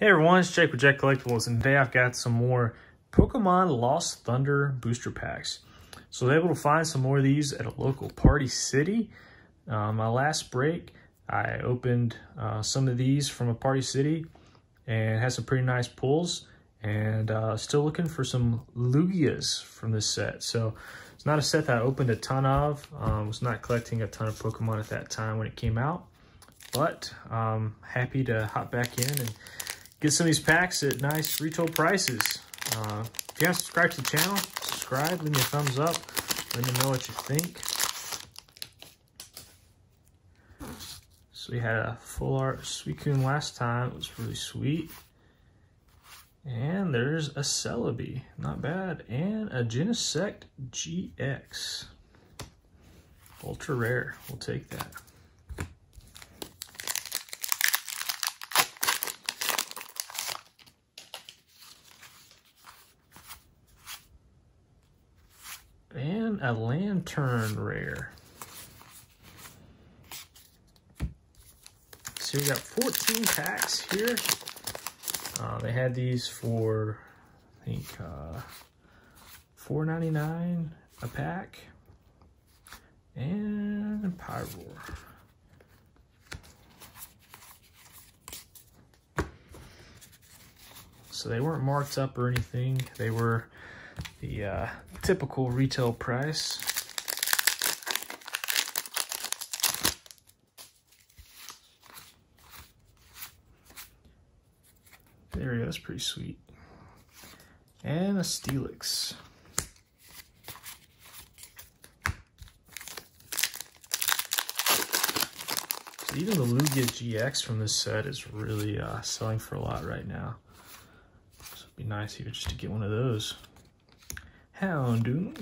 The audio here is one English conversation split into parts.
Hey everyone, it's Jake with JET Collectibles, and today I've got some more Pokemon Lost Thunder booster packs. So I was able to find some more of these at a local Party City. Uh, my last break, I opened uh, some of these from a Party City and had some pretty nice pulls. And uh, still looking for some Lugias from this set. So it's not a set that I opened a ton of. Um, was not collecting a ton of Pokemon at that time when it came out. But um, happy to hop back in and get some of these packs at nice retail prices. Uh, if you haven't subscribed to the channel, subscribe, leave me a thumbs up, let me know what you think. So we had a full art Suicune last time, it was really sweet. And there's a Celebi, not bad. And a Genesect GX. Ultra rare, we'll take that. A Lanturn rare. So we got 14 packs here. Uh, they had these for, I think, uh, $4.99 a pack. And Pyroar. So they weren't marked up or anything. They were the uh, typical retail price. There we go, that's pretty sweet. And a Steelix. So even the Lugia GX from this set is really uh, selling for a lot right now. So it'd be nice even just to get one of those. Houndoom.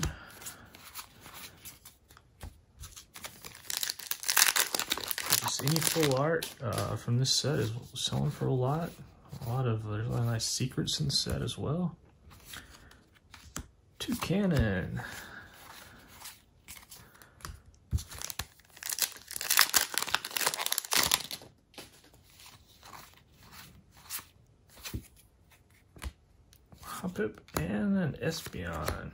Just any full art uh, from this set is selling for a lot. A lot of there's a lot of nice secrets in the set as well. Toucannon. Hoppip and an Espeon.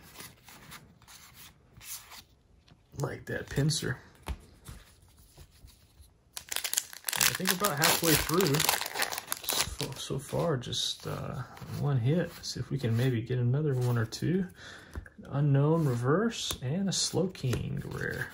Like that Pinsir. I think about halfway through so, far, just uh, one hit. See if we can maybe get another one or two. An Unown reverse and a Slow Slowking rare.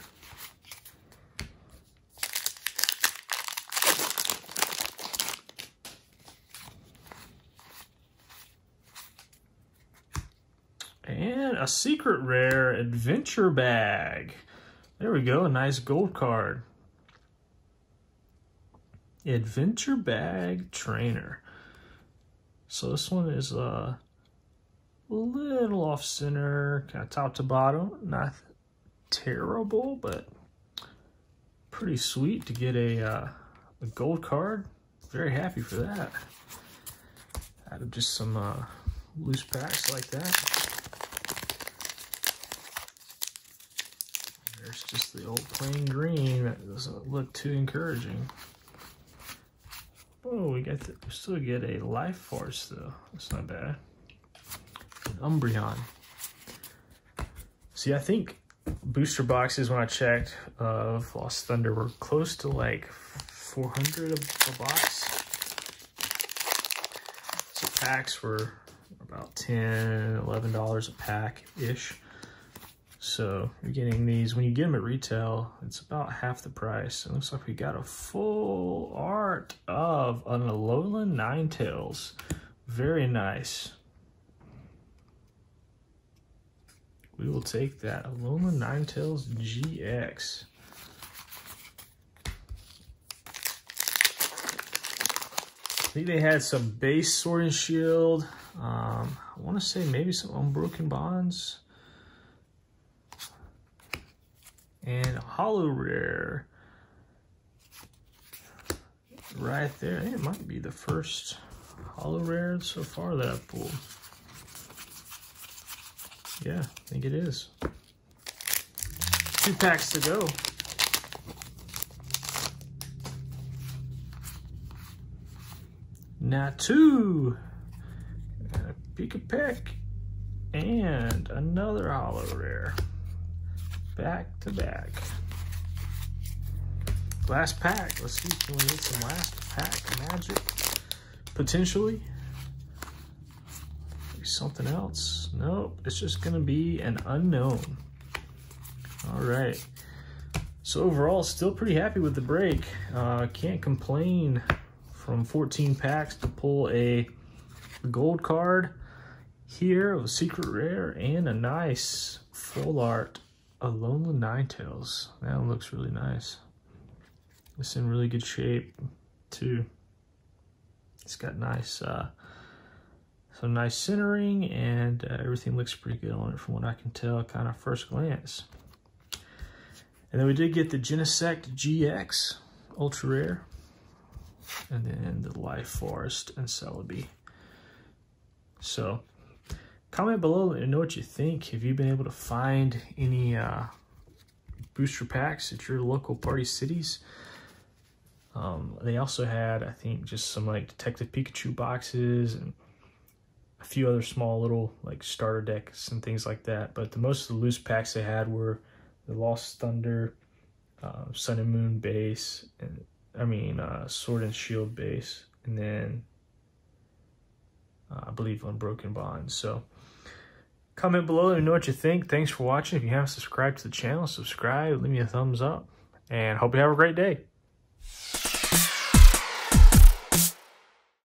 And a secret rare adventure bag. There we go, a nice gold card. Adventure bag trainer. So this one is uh, a little off center, kind of top to bottom. Not terrible, but pretty sweet to get a, uh, a gold card. Very happy for that. Out of just some uh, loose packs like that. There's just the old plain green. That doesn't look too encouraging. Oh, we got we still get a Life Forest though. That's not bad. An Umbreon. See, I think booster boxes when I checked of Lost Thunder were close to like 400 a, box. So packs were about 10 $11 a pack ish. So you're getting these, when you get them at retail, it's about half the price. It looks like we got a full art of an Alolan Ninetales. Very nice. We will take that. Alolan Ninetales GX. I think they had some base Sword and Shield. Um, I want to say maybe some Unbroken Bonds. And holo rare right there. It might be the first holo rare so far that I've pulled. Yeah, I think it is. Two packs to go. Natu, and a Peck, and another holo rare. Back to back. Last pack. Let's see, can we get some last pack magic? Potentially. Maybe something else. Nope, it's just gonna be an Unown. All right. So overall, still pretty happy with the break. Uh, can't complain from 14 packs to pull a gold card here of a secret rare and a nice full art Alolan Ninetales. That looks really nice. It's in really good shape too. It's got nice, uh, some nice centering and uh, everything looks pretty good on it from what I can tell kind of first glance. And then we did get the Genesect GX Ultra Rare. And then the Life Forest and Celebi. So, comment below and know what you think. Have you been able to find any uh, booster packs at your local party cities? Um, they also had, I think, just some like Detective Pikachu boxes and a few other small little like starter decks and things like that. But the most of the loose packs they had were the Lost Thunder, uh, Sun and Moon base, and I mean uh, Sword and Shield base, and then uh, I believe Unbroken Bonds. So comment below and know what you think. Thanks for watching. If you haven't subscribed to the channel, subscribe, leave me a thumbs up, and hope you have a great day.